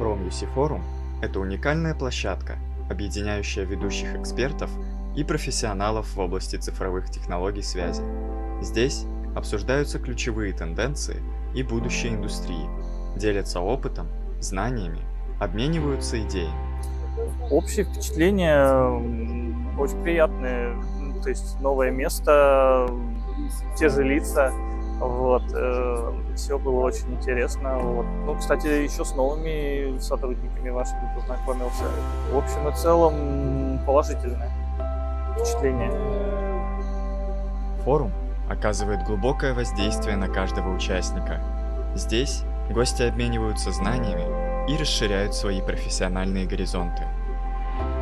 PromUC Forum – это уникальная площадка, объединяющая ведущих экспертов и профессионалов в области цифровых технологий связи. Здесь обсуждаются ключевые тенденции и будущее индустрии, делятся опытом, знаниями, обмениваются идеями. Общее впечатление очень приятное, то есть новое место, те же лица, вот, э, все было очень интересно. Вот. Ну, кстати, еще с новыми сотрудниками вашими познакомился. В общем и целом положительное впечатление. Форум оказывает глубокое воздействие на каждого участника. Здесь гости обмениваются знаниями и расширяют свои профессиональные горизонты.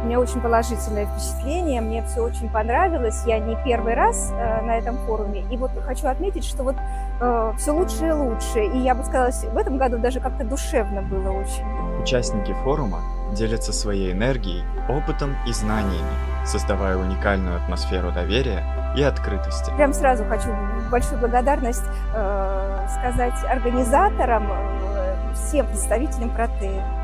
У меня очень положительное впечатление, мне все очень понравилось. Я не первый раз э, на этом форуме. И вот хочу отметить, что вот э, все лучше и лучше. И я бы сказала, в этом году даже как-то душевно было очень. Участники форума делятся своей энергией, опытом и знаниями, создавая уникальную атмосферу доверия и открытости. Прям сразу хочу большую благодарность э, сказать организаторам, э, всем представителям Протея.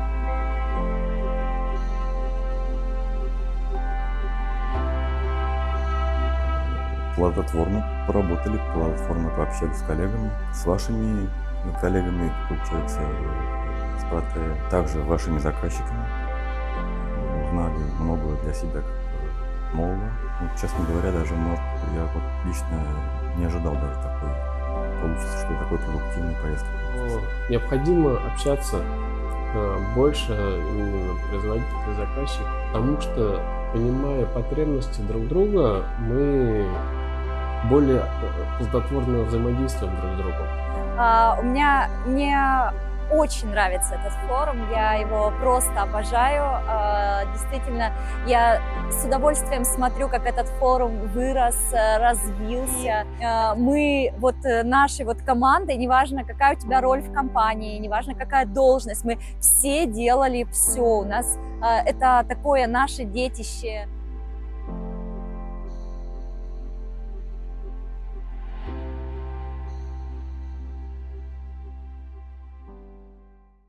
Плодотворно поработали, плодотворно пообщались с коллегами, с вашими коллегами, получается, с Протея, также вашими заказчиками. Узнали много для себя нового. Ну, честно говоря, даже я вот лично не ожидал даже такой, получится, что такой продуктивной поездки. Необходимо общаться э, больше именно производитель заказчик, потому что понимая потребности друг друга, мы более плодотворно взаимодействуем друг с другом. А, у меня мне очень нравится этот форум, я его просто обожаю. А, действительно, я с удовольствием смотрю, как этот форум вырос, развился. А, мы, вот э, нашей вот командой, неважно, какая у тебя роль в компании, неважно, какая должность, мы все делали все. У нас а, это такое наше детище.